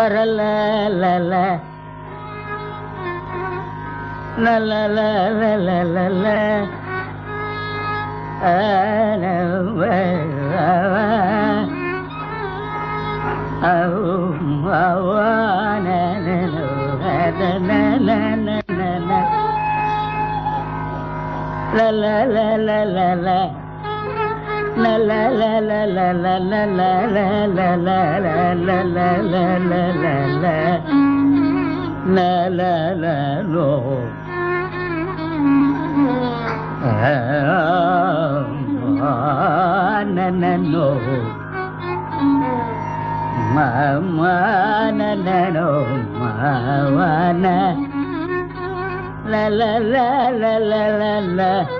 தரல la la la la la la నెలలో నన్నో మానో మావన ల ల ల ల ల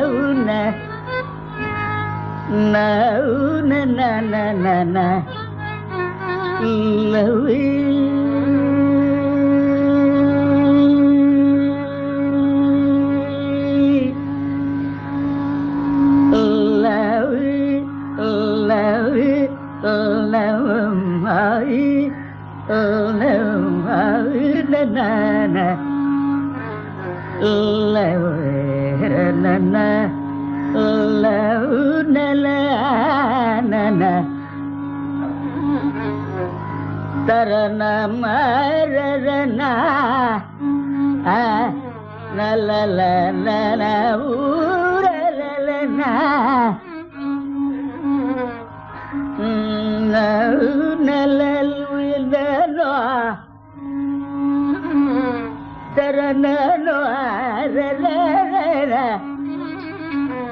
na u na na na na na lâu na na na na na தரண மரண நல்ல ஊரலன நல்லல் உயர்ந்தனோ தரணனோ அரல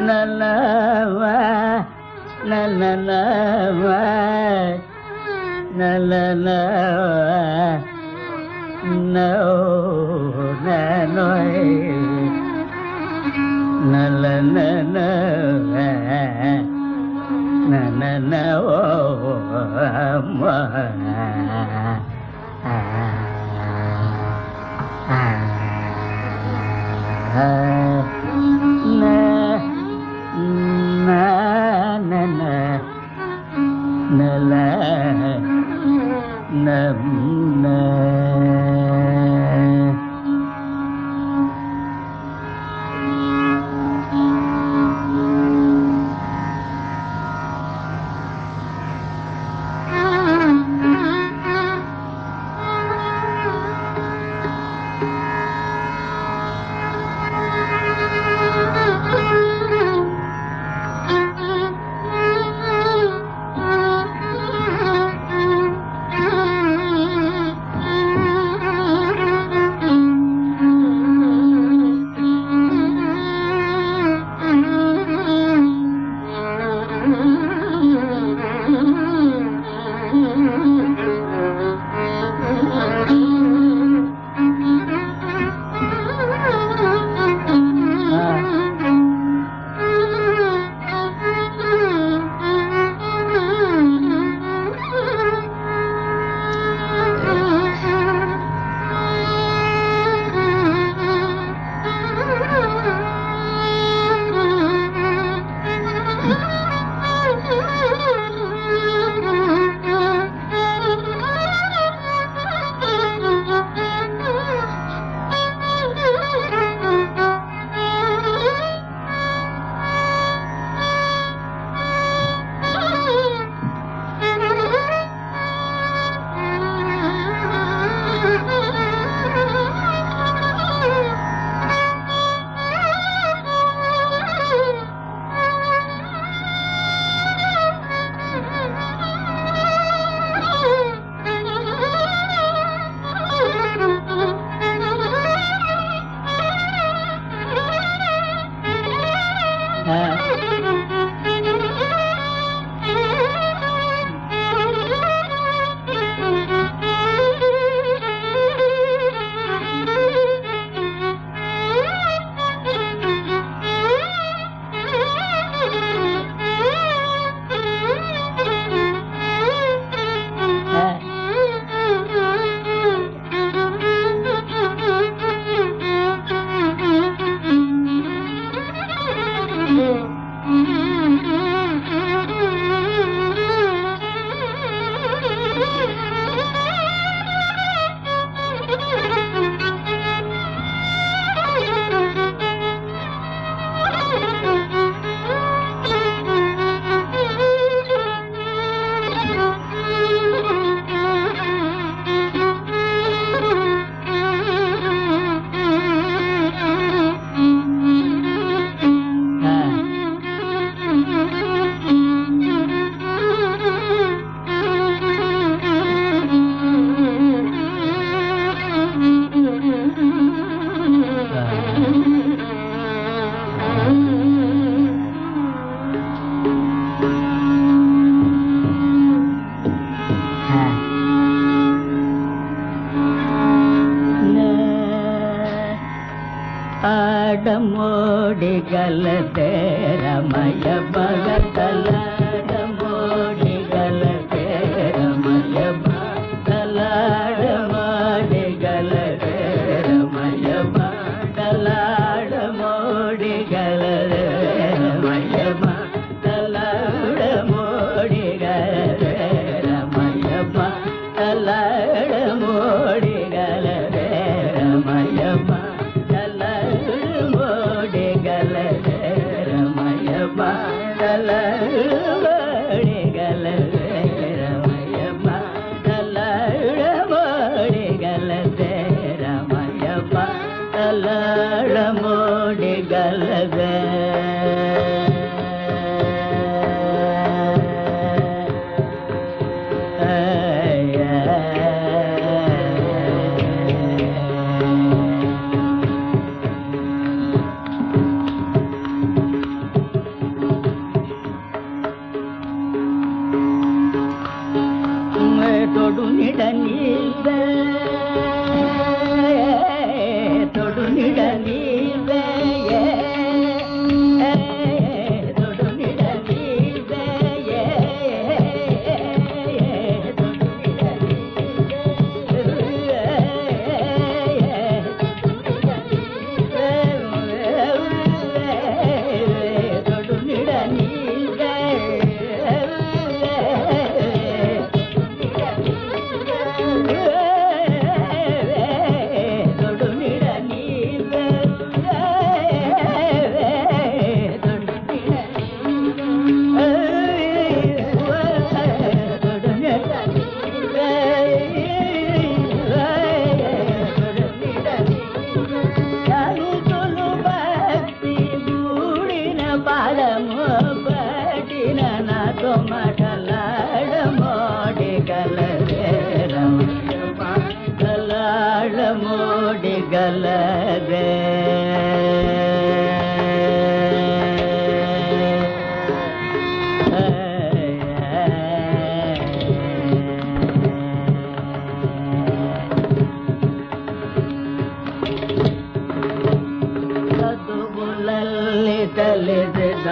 நலவா நலவா நலவா நோய் நலன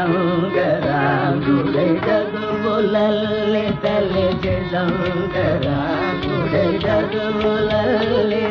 శంకరా గుడై చదువులల్లి తల్లి శంకరా గుడై చదువులల్లి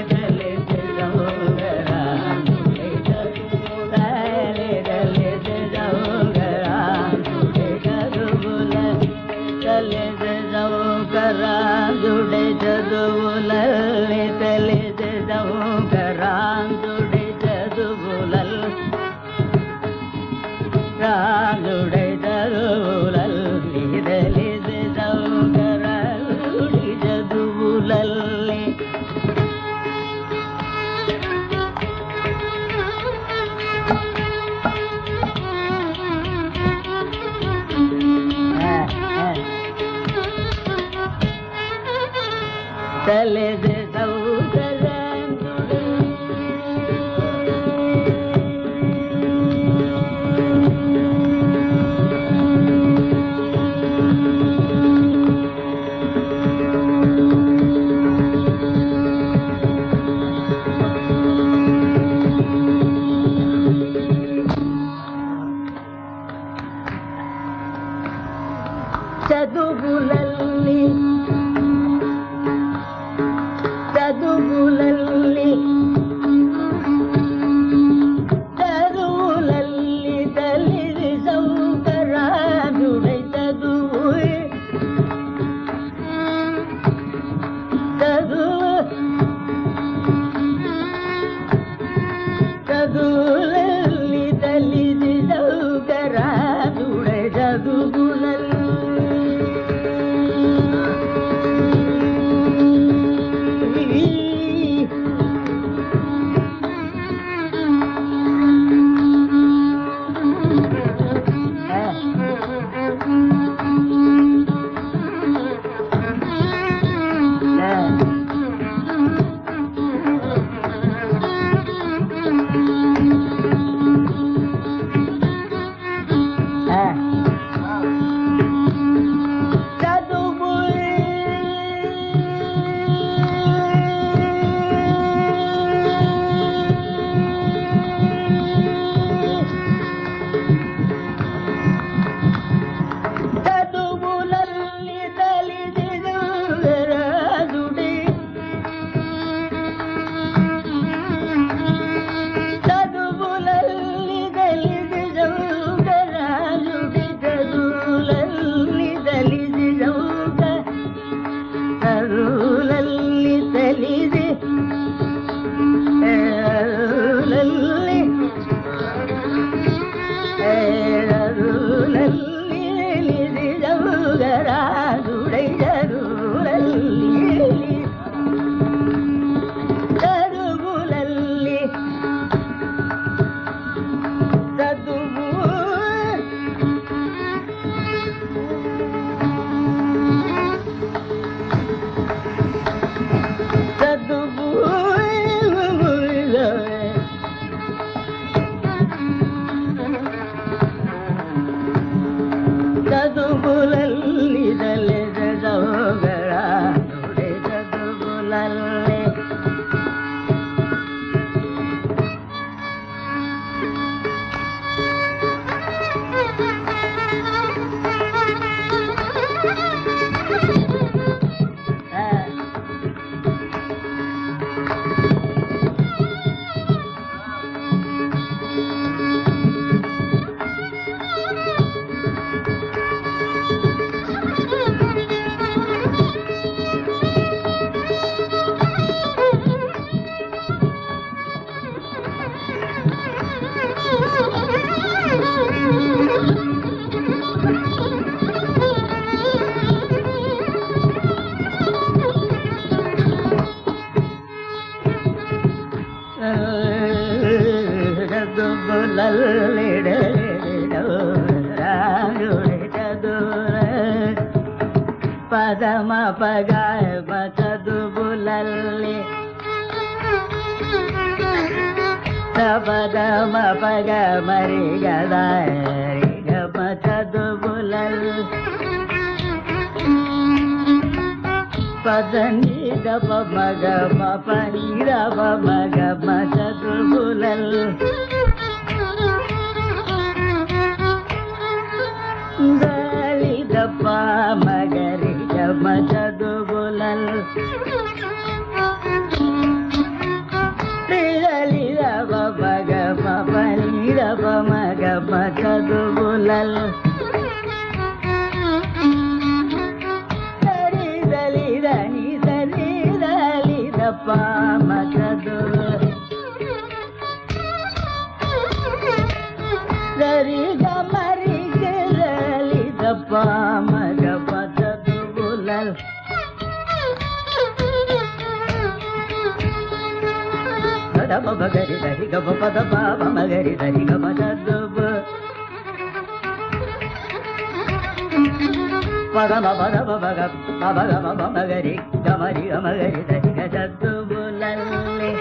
పదమ పగ చదువులల్లి పదమ పగ మరి గదారి గమ చదువులల్ పదని దప మగ పని రవ మగ మ చదువులల్ మగరి చదువులల్ దలి మగ చదువులల్ పదమ మగరి దరి గమ పద పాప మగరి దరి గమ చదువు పదమ పదమ మగ పద గమ మగరి గమరి గమగరి దరి గ చదువులల్లి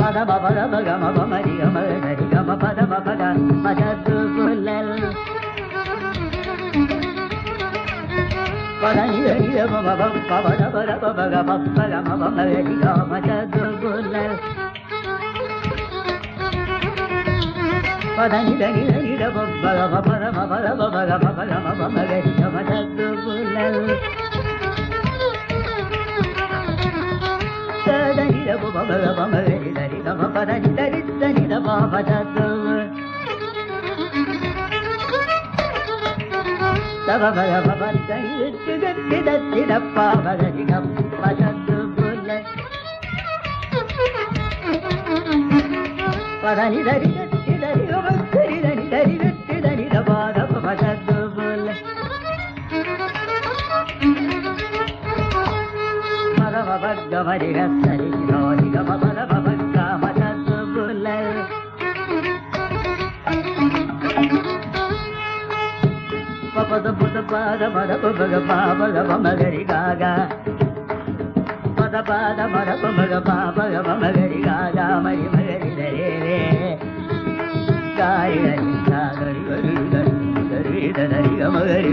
పదమ పదమ గమ మరి గమ దరి గమ పదమ పద మ చదువులల్ పదని దరి పవన పద పద గమ పద మమ మగరి గమ చదువులల్ పదని దని దని గమ పద పద పద పద పద మమ మగరి గమ చదువులల్ దని గమ మమ గమ మగరి దరి గమ పదని దరి దని గమ చదువు తవ భగ భవత్తని విత్తి పదని దరి దత్తి దరి గమరి దని దరి దరి దప దప గమ పద పద పాద మర పగ పాప మగరి గాగా పద పాద మర పగ పాప మగరి గాగా మరి మగరి దరే రే గారి దరి గరి గరి దరి దరి గమ దరి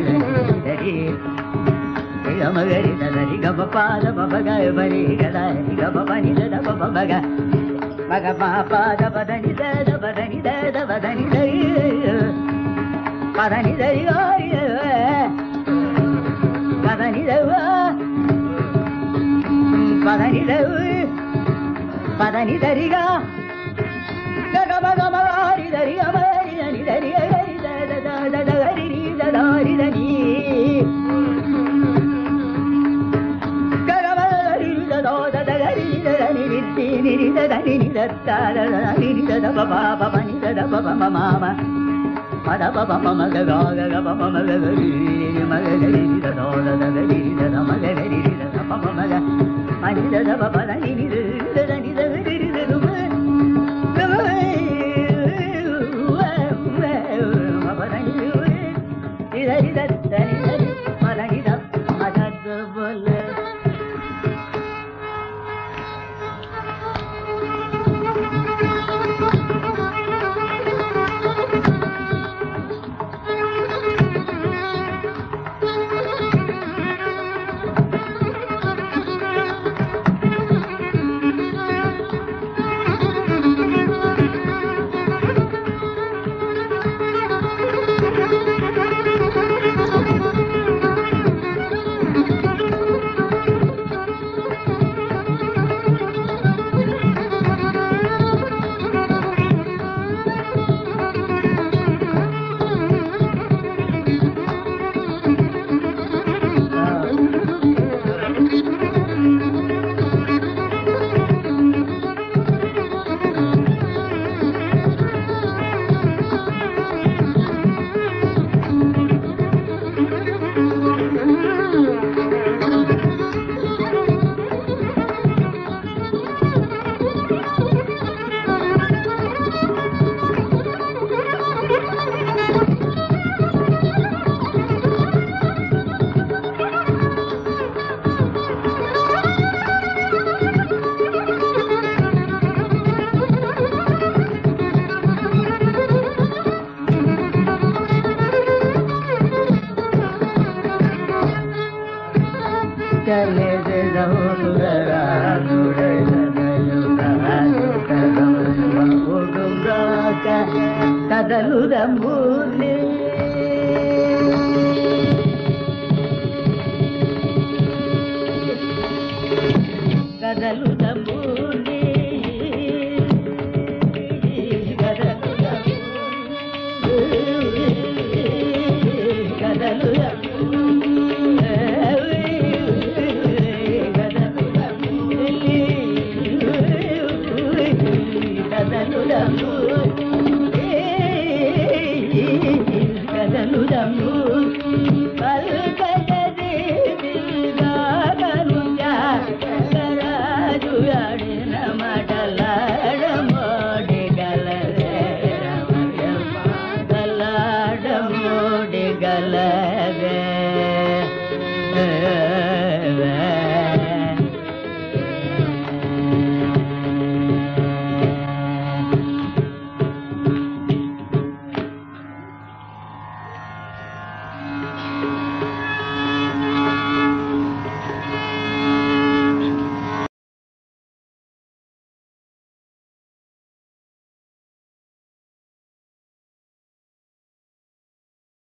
దరి దరి గమ పాద పగ బరి గదరి గమ పని దద పగ మగ మగ మా పాద పదని దద పదని దద పదని దరి పదని దరి పదని దవ పదని దవ పదని దరిగా గగమ గమ వారి దరి అమరి దరి దరి గరి దరి దద దరి దదారి దని గగమ దరి దదో దద గరి దదని విత్తి నిరి దదని నిదత్త Thank you.